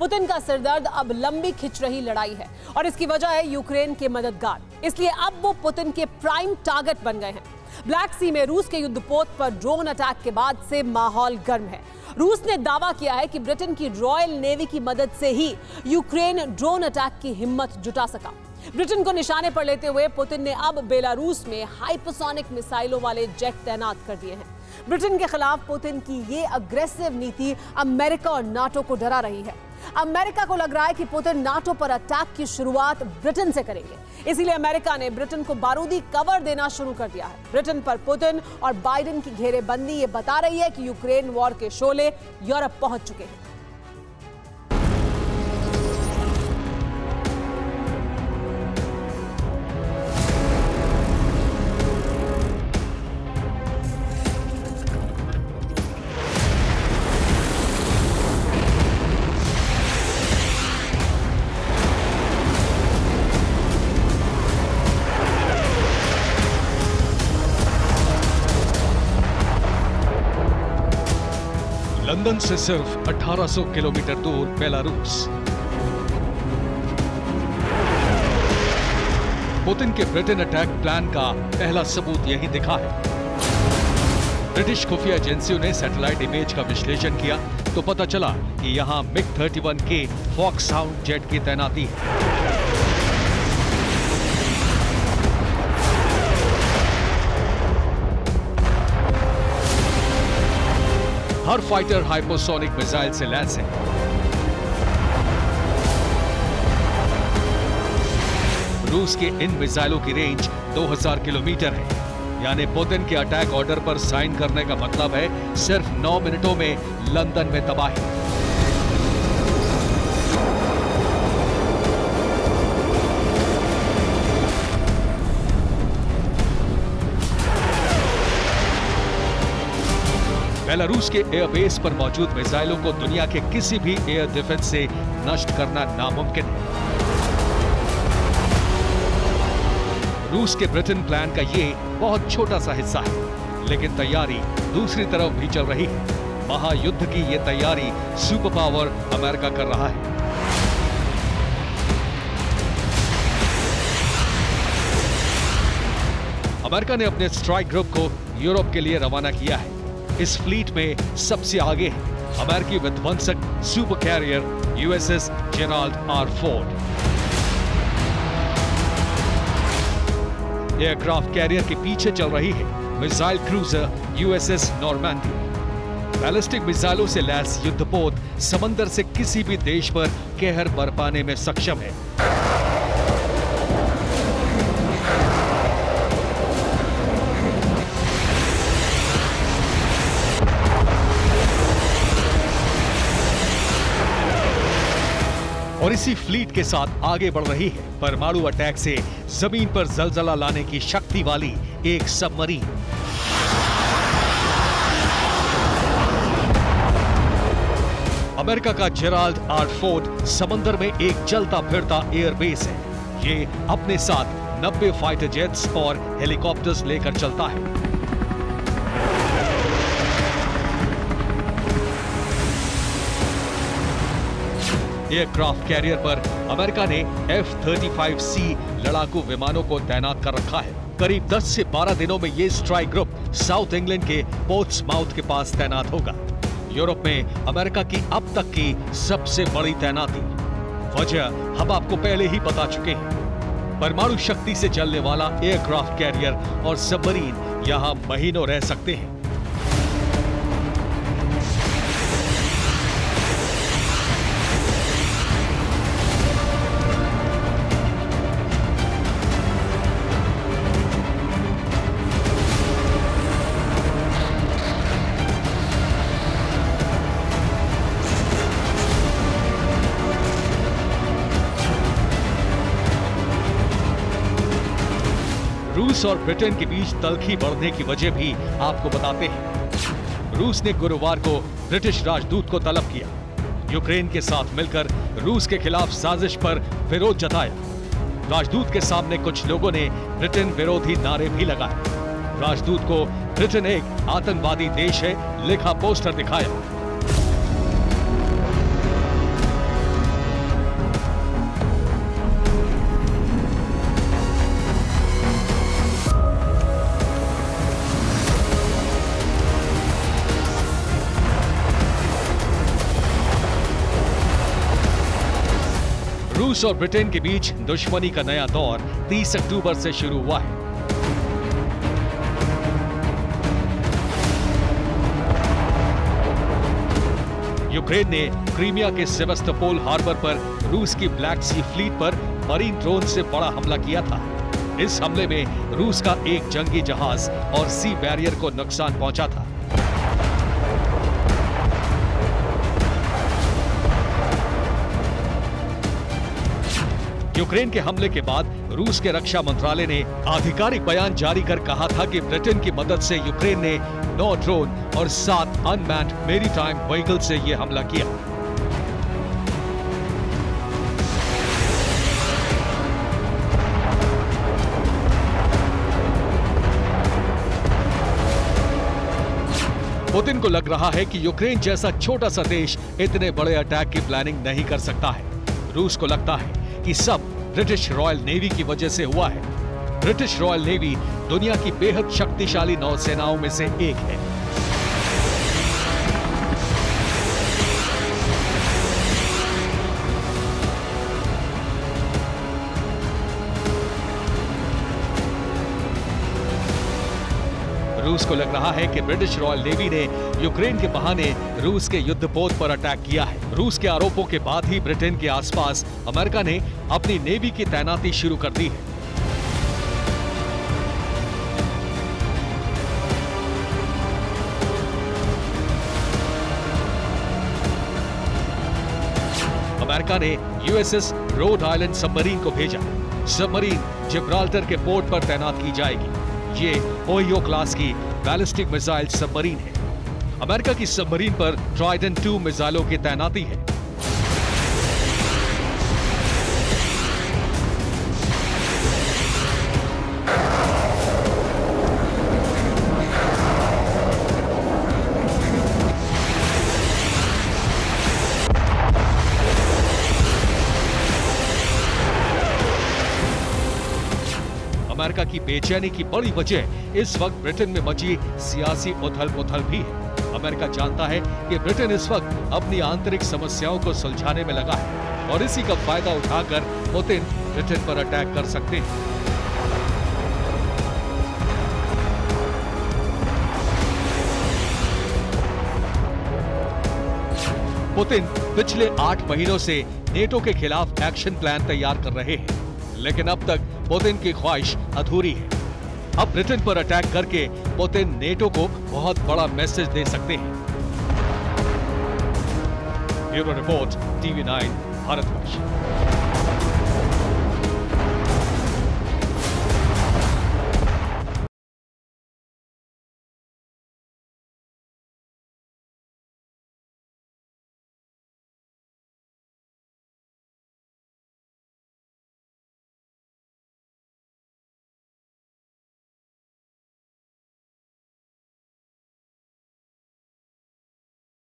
Putin का सिरदर्द अब लंबी खिंच रही लड़ाई है और इसकी वजह है यूक्रेन के मददगार। इसलिए अब वो पुतिन के प्राइम टारगेट बन गए हैं। ब्लैक सी में रूस के युद्धपोत पर ड्रोन अटैक के बाद से माहौल गर्म है। रूस ने दावा किया है कि ब्रिटेन की रॉयल नेवी की मदद से ही यूक्रेन ड्रोन अटैक की हिम्मत जुटा सका। ब्रिटेन को निशाने पर लेते हुए पुतिन ने अब बेलारूस में हाइपरसोनिक मिसाइलों वाले जेट तैनात कर दिए हैं। ब्रिटेन के खिलाफ पुतिन की ये अग्रेसिव नीति अमेरिका और नाटो को डरा रही है। अमेरिका को लग रहा है कि पुतिन नाटो पर अटैक की शुरुआत ब्रिटेन से करेंगे। इसीलिए अमेरिका ने ब्रिटेन को बारूदी कवर देना शुरू कर दिया है। ब्रिटेन पर पुतिन और बाइडेन की घेरेबंदी ये बता रही है कि यूक्रेन वॉर के शोले यूरोप पहुँच चुके हैं। लंदन से सिर्फ़ 1800 किलोमीटर दूर बेलारूस। पुतिन के ब्रिटेन अटैक प्लान का पहला सबूत यही दिखा है। ब्रिटिश खुफिया एजेंसियों ने सैटेलाइट इमेज का विश्लेषण किया तो पता चला कि यहाँ मिग 31 के फॉक्स साउंड जेट की तैनाती है। हर फाइटर हाइपोसोनिक मिसाइल से लैस है। रूस के इन मिसाइलों की रेंज 2000 किलोमीटर है। यानी पुतिन के अटैक ऑर्डर पर साइन करने का मतलब है सिर्फ़ 9 मिनटों में लंदन में तबाही। बेलारूस के एयरबेस पर मौजूद मिसाइलों को दुनिया के किसी भी एयर डिफेंस से नष्ट करना नामुमकिन है। रूस के ब्रिटेन प्लान का ये बहुत छोटा सा हिस्सा है, लेकिन तैयारी दूसरी तरफ़ भी चल रही है। महायुद्ध की ये तैयारी सुपर पावर अमेरिका कर रहा है। अमेरिका ने अपने स्ट्राइक ग्रुप को यूरोप के लिए रवाना किया है। इस फ्लीट में सबसे आगे है। अमेरिकी विध्वंसक super carrier, USS Gerald R Ford. Aircraft carrier के पीछे चल रही है missile cruiser USS Normandy. Ballistic मिसाइलों से लैस युद्धपोत समंदर से किसी भी देश पर कहर बरपाने में सक्षम है। और इसी फ्लीट के साथ आगे बढ़ रही है। परमाणु अटैक से ज़मीन पर जलजला लाने की शक्ति वाली एक सबमरीन अमेरिका का जेराल्ड आर फोर्ट समंदर में एक चलता फिरता एयरबेस है। ये अपने साथ 90 फाइटर जेट्स और हेलीकॉप्टर्स लेकर चलता है। एयरक्राफ्ट कैरियर पर अमेरिका ने एफ़ थर्टी फाइव सी लड़ाकू विमानों को तैनात कर रखा है। करीब 10 से 12 दिनों में ये स्ट्राइक ग्रुप साउथ इंग्लैंड के पोर्ट्स माउथ के पास तैनात होगा। यूरोप में अमेरिका की अब तक की सबसे बड़ी तैनाती। वजह हम आपको पहले ही बता चुके हैं। परमाणु शक्ति से चलने वाला एयरक्राफ्ट कैरियर और सबमरीन यहाँ महीनों रह सकते हैं। रूस और ब्रिटेन के बीच तलखी बढ़ने की वजह भी आपको बताते हैं। रूस ने गुरुवार को ब्रिटिश राजदूत को तलब किया। यूक्रेन के साथ मिलकर रूस के खिलाफ साजिश पर विरोध जताया। राजदूत के सामने कुछ लोगों ने ब्रिटेन विरोधी नारे भी लगाए। राजदूत को ब्रिटेन एक आतंकवादी देश है, लिखा पोस्टर दिखाया। रूस और ब्रिटेन के बीच दुश्मनी का नया दौर 30 अक्टूबर से शुरू हुआ है। यूक्रेन ने क्रीमिया के सेवस्तोपोल हार्बर पर रूस की ब्लैक सी फ्लीट पर मरीन ड्रोन से बड़ा हमला किया था। इस हमले में रूस का एक जंगी जहाज़ और सी बैरियर को नुकसान पहुँचा था। यूक्रेन के हमले के बाद रूस के रक्षा मंत्रालय ने आधिकारिक बयान जारी कर कहा था कि ब्रिटेन की मदद से यूक्रेन ने नौ ड्रोन और सात अनमैंड मेरीटाइम व्हीकल से यह हमला किया। पुतिन को लग रहा है कि यूक्रेन जैसा छोटा सा देश इतने बड़े अटैक की प्लानिंग नहीं कर सकता है। रूस को लगता है कि सब ब्रिटिश रॉयल नेवी की वजह से हुआ है। ब्रिटिश रॉयल नेवी दुनिया की बेहद शक्तिशाली नौसेनाओं में से एक है। रूस को लग रहा है कि ब्रिटिश रॉयल नेवी ने यूक्रेन के बहाने रूस के युद्धपोत पर अटैक किया है। रूस के आरोपों के बाद ही ब्रिटेन के आसपास अमेरिका ने अपनी नेवी की तैनाती शुरू कर दी है। अमेरिका ने यूएसएस रोड आइलैंड सबमरीन को भेजा सबमरीन जिब्राल्टर के पोर्ट पर तैनात की जाएगी। ये ओयो क्लास की बैलिस्टिक मिसाइल सबमरीन है। अमेरिका की सबमरीन पर ट्राइडन टू मिसाइलों की तैनाती है। अमेरिका की बेचैनी की बड़ी वजह इस वक्त ब्रिटेन में मची सियासी उथल पुथल भी है। अमेरिका जानता है कि ब्रिटेन इस वक्त अपनी आंतरिक समस्याओं को सुलझाने में लगा है और इसी का फ़ायदा उठाकर पुतिन ब्रिटेन पर अटैक कर सकते हैं। पुतिन पिछले आठ महीनों से नेटो के खिलाफ एक्शन प्लान तैयार कर रहे हैं। लेकिन अब तक पुतिन की ख्वाहिश अधूरी है। अब ब्रिटेन पर अटैक करके पुतिन नेटो को बहुत बड़ा मैसेज दे सकते हैं। Bureau report, TV nine, Bharatvarsh.